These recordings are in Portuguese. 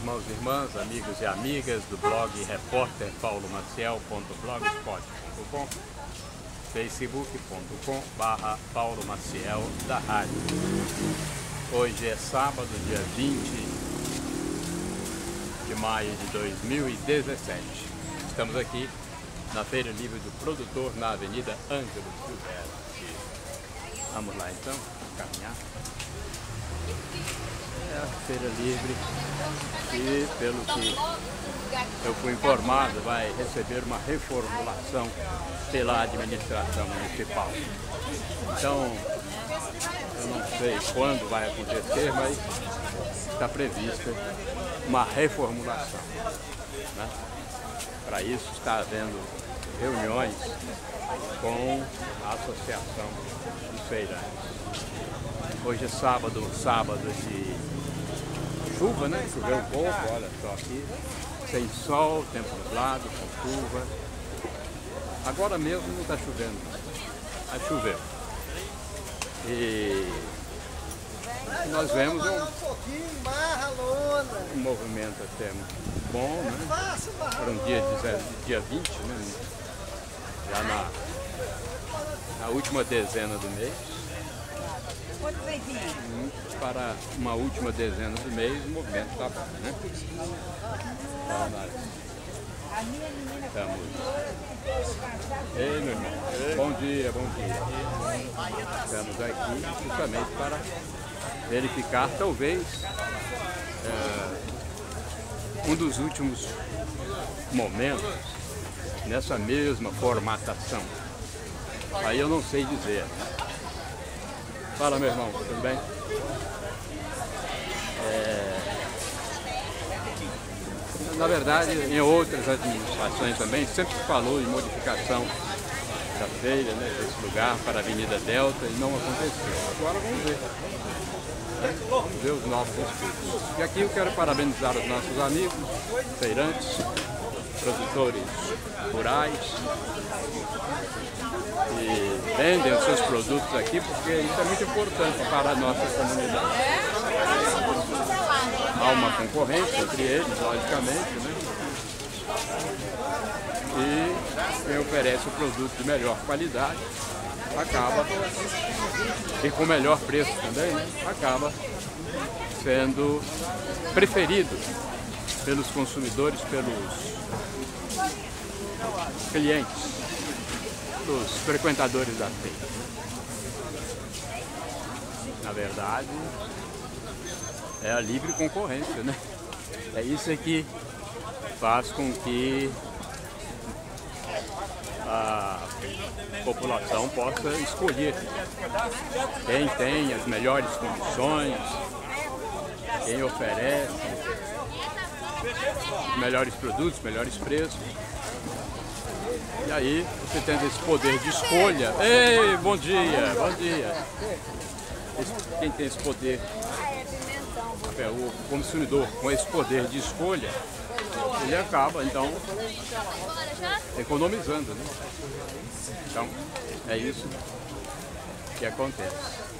irmãos e irmãs, amigos e amigas do blog repórterpaulomaciel.blogspot.com facebook.com barra Paulo Maciel da rádio. Hoje é sábado, dia 20 de maio de 2017. Estamos aqui na Feira Livre do Produtor, na Avenida Ângelo Silveira. Vamos lá então, caminhar. É a Feira Livre e, pelo que eu fui informado, vai receber uma reformulação pela administração municipal. Então, eu não sei quando vai acontecer, mas está prevista uma reformulação. Né? Para isso está havendo reuniões com a Associação dos Feirantes. Hoje é sábado, sábado de chuva, né? Choveu um pouco, olha só aqui. Sem sol, tempo nublado, com chuva. Agora mesmo não está chovendo, vai chover. E nós vemos um, um movimento até bom, né? Para um dia, dia 20, né? Já na, na última dezena do mês. Para uma última dezena do mês, o movimento está bom, né? Estamos... Ei, meu irmão. Bom dia, bom dia. Estamos aqui justamente para verificar, talvez, é, um dos últimos momentos nessa mesma formatação. Aí eu não sei dizer. Fala, meu irmão, tudo bem? É... Na verdade, em outras administrações também, sempre se falou em modificação da feira, né, desse lugar para a Avenida Delta e não aconteceu. Agora vamos ver. Né? Vamos ver os novos estudos. E aqui eu quero parabenizar os nossos amigos, feirantes, produtores rurais e vendem os seus produtos aqui porque isso é muito importante para a nossa comunidade. Há uma concorrência entre eles, logicamente, né? E quem oferece o produto de melhor qualidade acaba, e com melhor preço também, né? acaba sendo preferido pelos consumidores, pelos clientes, dos frequentadores da feira. Na verdade, é a livre concorrência, né? É isso que faz com que a população possa escolher quem tem as melhores condições, quem oferece melhores produtos, melhores preços. E aí, você tendo esse poder de escolha. Ei, bom dia, bom dia. Quem tem esse poder, é, o consumidor com esse poder de escolha, ele acaba, então, economizando, né? Então, é isso que acontece.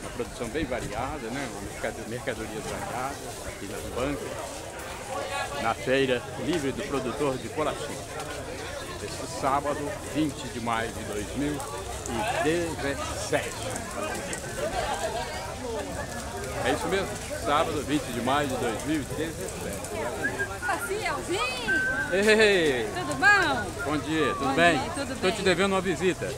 Uma produção bem variada, né? mercadorias variadas aqui nas bancas, na feira livre do produtor de Coração. Este sábado, 20 de maio de 2017. É isso mesmo? Sábado, 20 de maio de 2017. Assim, Elzinho! Ei! Tudo bom? Bom dia, tudo bom bem? Estou te devendo uma visita.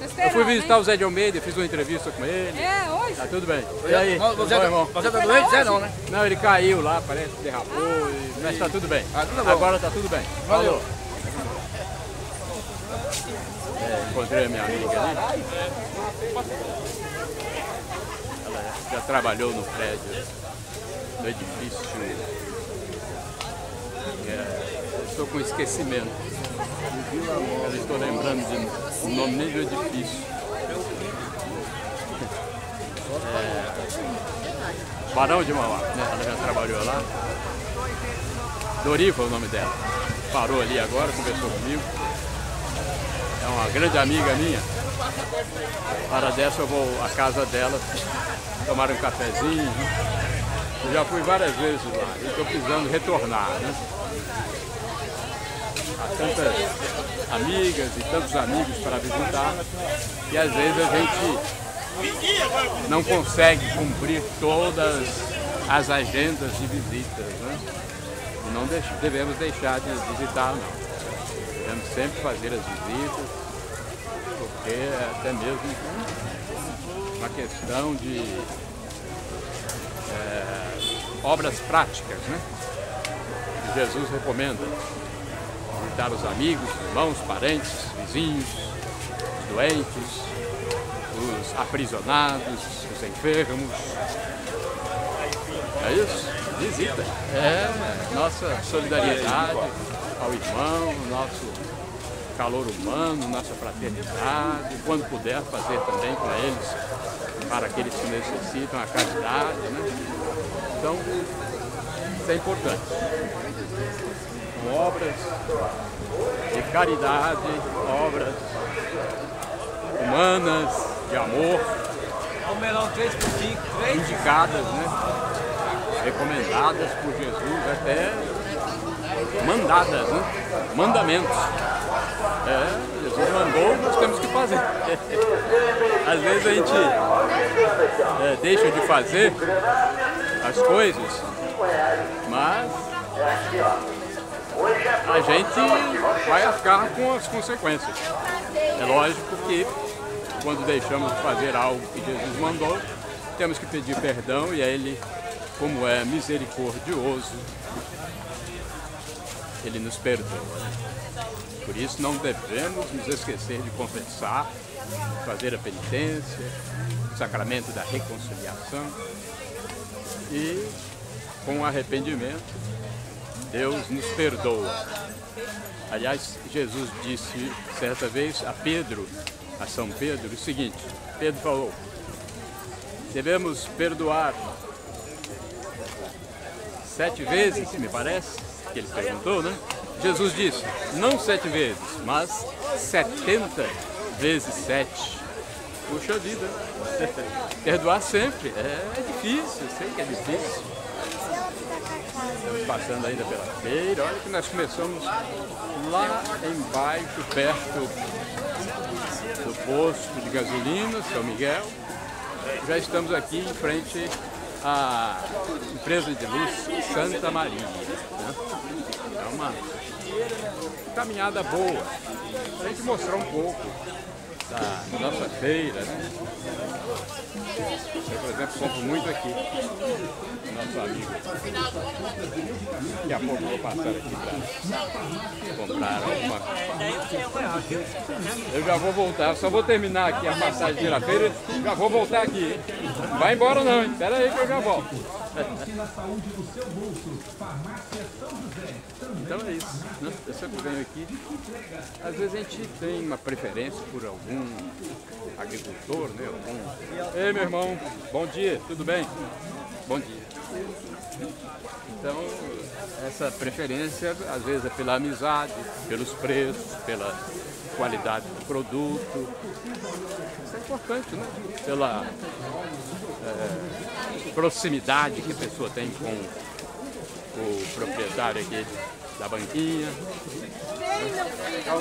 Eu fui visitar o Zé de Almeida, fiz uma entrevista com ele. É, hoje? Tá tudo bem. E aí? Você, bom, irmão? você tá doente? Zé não, né? Não, ele caiu lá, parece que derrapou, e... mas tá tudo bem. Ah, tudo bom. Agora tá tudo bem. Valeu. Falou. É, encontrei a minha amiga ali. Ela já trabalhou no prédio do edifício. É, estou com esquecimento. Eu não estou lembrando de, o nome nem do edifício. É, Barão de Mauá, né? Ela já trabalhou lá. Doriva é o nome dela. Parou ali agora, conversou comigo. É uma grande amiga minha. Para dessa eu vou à casa dela, tomar um cafezinho. Eu já fui várias vezes lá, e estou precisando retornar, né? Há tantas amigas e tantos amigos para visitar, e às vezes a gente não consegue cumprir todas as agendas de visitas, né? Não devemos deixar de visitar, não. Devemos sempre fazer as visitas, porque é até mesmo uma questão de é, obras práticas, né? Que Jesus recomenda. Visitar os amigos, irmãos, parentes, vizinhos, os doentes, os aprisionados, os enfermos. É isso? Visita. É nossa solidariedade ao irmão, nosso calor humano, nossa fraternidade, quando puder fazer também para eles, para aqueles que necessitam a caridade. Né? Então, isso é importante. Com obras de caridade, obras humanas, de amor, indicadas, né? Recomendadas por Jesus, até mandadas, né? mandamentos. É, Jesus mandou, nós temos que fazer. Às vezes a gente é, deixa de fazer as coisas, mas a gente vai arcar com as consequências. É lógico que quando deixamos de fazer algo que Jesus mandou, temos que pedir perdão e a Ele, como é misericordioso, Ele nos perdoa. Por isso não devemos nos esquecer de confessar, fazer a penitência, o sacramento da reconciliação e com arrependimento Deus nos perdoa. Aliás, Jesus disse certa vez a Pedro, a São Pedro, o seguinte: Pedro falou, devemos perdoar sete vezes, me parece, que ele perguntou, né? Jesus disse, não sete vezes, mas setenta vezes sete. Puxa vida, perdoar sempre. É, difícil, sei que é difícil. Estamos passando ainda pela feira. Olha que nós começamos lá embaixo, perto do posto de gasolina, São Miguel. Já estamos aqui em frente à empresa de luz Santa Maria. Né? É uma caminhada boa. A gente mostrar um pouco da nossa feira, né? Eu, por exemplo, compro muito aqui. Nosso amigo. Daqui a pouco vou passar aqui para comprar alguma Eu já vou voltar, só vou terminar aqui a passagem na feira, já vou voltar aqui. Vai embora não, hein? Espera aí que eu já volto. Então é isso. Né? Eu sempre venho aqui. Às vezes a gente tem uma preferência por algum agricultor, né? Algum... Ei meu irmão, bom dia, tudo bem? Bom dia. Então, essa preferência às vezes é pela amizade, pelos preços, pela qualidade do produto. Importante, né? Pela é, proximidade que a pessoa tem com o proprietário aqui da banquinha. Então,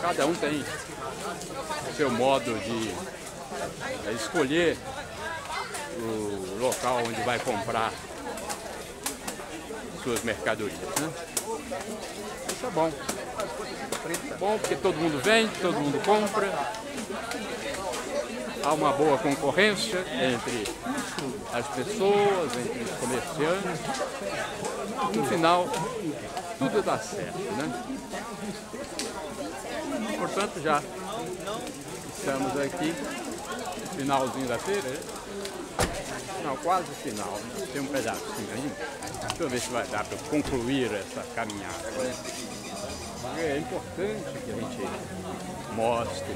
cada um tem seu modo de é, escolher o local onde vai comprar suas mercadorias. Né? Isso é bom. Bom porque todo mundo vende, todo mundo compra. Há uma boa concorrência entre as pessoas, entre os comerciantes. No final, tudo dá certo, né? Portanto, já estamos aqui, finalzinho da feira, né? Quase final, né? tem um pedacinho ainda. Deixa eu ver se vai dar para concluir essa caminhada. Né? É importante que a gente mostre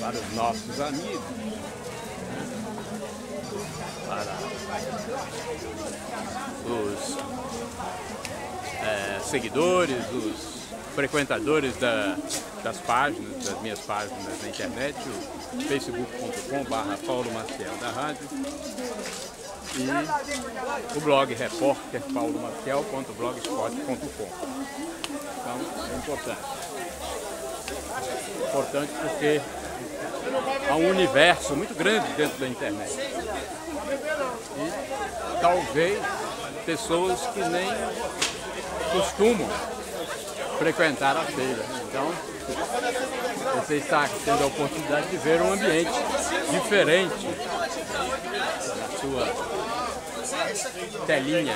para os nossos amigos, para os é, seguidores, os frequentadores da, das páginas, das minhas páginas na internet, o facebook.com.br Paulo Maciel da Rádio, e o blog repórter paulomaciel.blogspot.com. Então, é importante. Importante porque há um universo muito grande dentro da internet. E talvez pessoas que nem costumam frequentar a feira. Então, você está tendo a oportunidade de ver um ambiente diferente na sua telinha,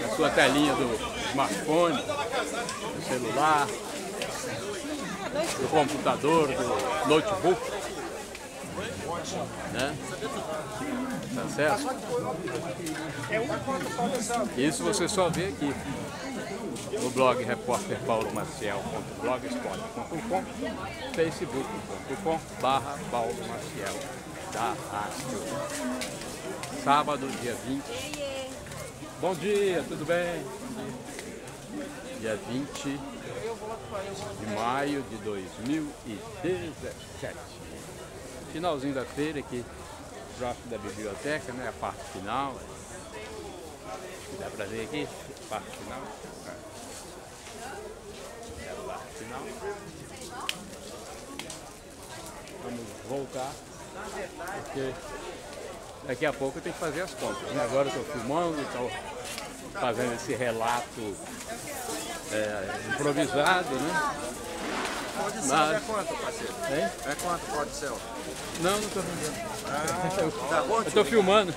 na sua telinha do smartphone, do celular, do computador, do notebook. Né? Tá certo? Isso você só vê aqui no blog repórterpaulomaciel.blogspot.com facebook.com barra Paulo Maciel da Rádio. Sábado, dia 20. Bom dia, tudo bem? Dia 20 de maio de 2017. Finalzinho da feira aqui, próximo da biblioteca, né? A parte final. Dá pra ver aqui? Parte final. É a parte final. Vamos voltar, porque daqui a pouco eu tenho que fazer as contas. Né? Agora eu estou filmando, estou fazendo esse relato é, improvisado, né? Pode ser, Mas... é quanto, parceiro? Hein? É quanto pode ser? Não, não estou fazendo. Ah, tá eu estou filmando.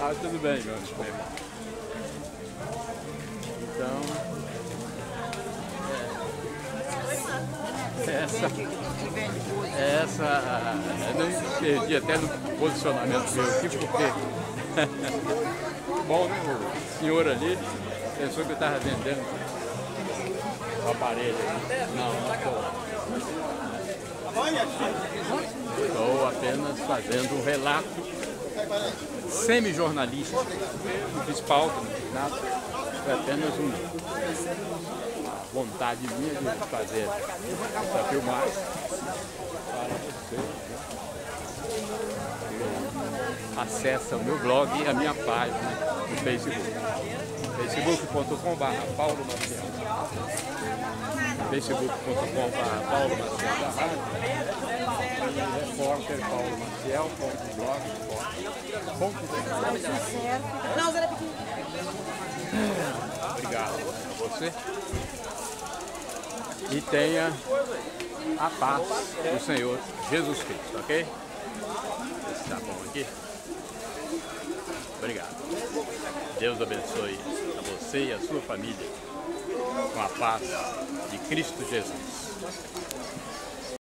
ah, tudo bem, meu amigo. Então, é, essa, essa, eu não perdi até no posicionamento meu aqui, porque, bom, né, o senhor ali pensou que eu estava vendendo o aparelho. Não, não estou. Estou apenas fazendo um relato semi-jornalístico. Não fiz pauta, não fiz nada. Foi apenas um, uma vontade minha de fazer essa filmagem para você. Acesse o meu blog e a minha página no Facebook. facebook.com.br Paulo Maciel facebook.com.br Paulo Maciel da Rádio e repórter Maciel blog Obrigado a você. E tenha a paz do Senhor Jesus Cristo, ok? Tá bom aqui? Obrigado. Deus abençoe a você e a sua família com a paz de Cristo Jesus.